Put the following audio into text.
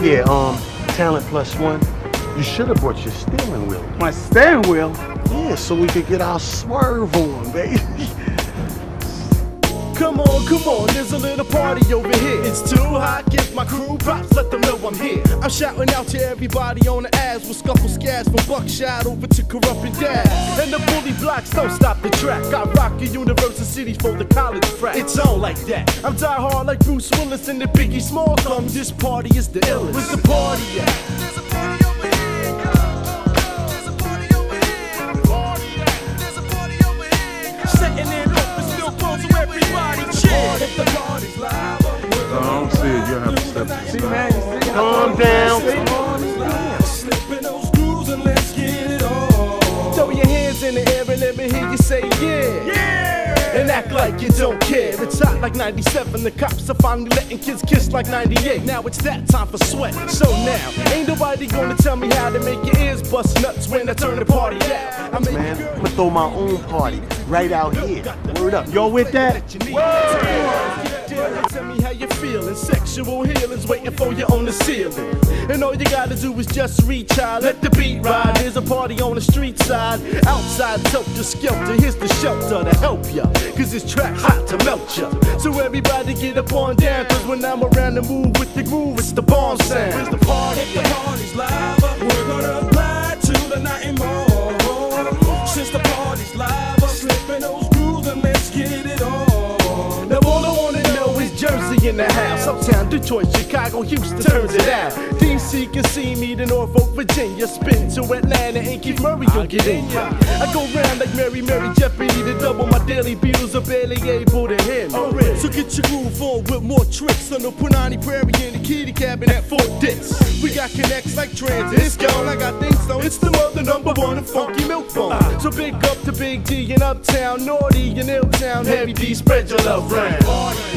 Yeah, um, talent plus one. You should have brought your steering wheel. My steering wheel? Yeah, so we could get our swerve on, baby. Come on, come on, there's a little party over here. It's too hot, give my crew props, let them know I'm here. I'm shouting out to everybody on the ass with scuffle scads from buckshot over to corrupting dad. And the bully blocks don't stop the track. I rock a university city for the college frat. It's on like that. I'm die hard like Bruce Willis and the Biggie Small. This party is the illest. Where's the party at? Let me hear you say yeah. Yeah. And act like you don't care. It's hot like 97. The cops are finally letting kids kiss like 98. Now it's that time for sweat. So now, ain't nobody gonna tell me how to make your ears bust nuts when I turn the party out. I make Man, I'm gonna throw my own party right out here. Word up. Y'all with that? Tell me how you feeling. Sexual healing's waiting for you on the ceiling. And all you gotta do is just reach out, let the beat ride. There's a party on the street side. Outside, helter skelter. Here's the shelter to help ya. Cause this track hot to melt ya. So everybody get up on down. Cause when I'm around the move with the groove, it's the bomb sound. Where's the party? The party's live, we're gonna in the house. Uptown, Detroit, Chicago, Houston turns it out. DC can see me to Norfolk, Virginia. Spin to Atlanta and Keith Murray gon' get in ya. I go round like Mary Mary Jeopardy to double my daily Beatles are barely able to hit me. So get your groove on with more tricks on the Punani Prairie in the kitty cabin at Fort Dix. We got connects like transit. It's gone, I got things so it's the mother number one and funky Miilkbone. Uh-huh. So big up to Big D in Uptown, Naughty in Illtown, Heavy D, spread your love round.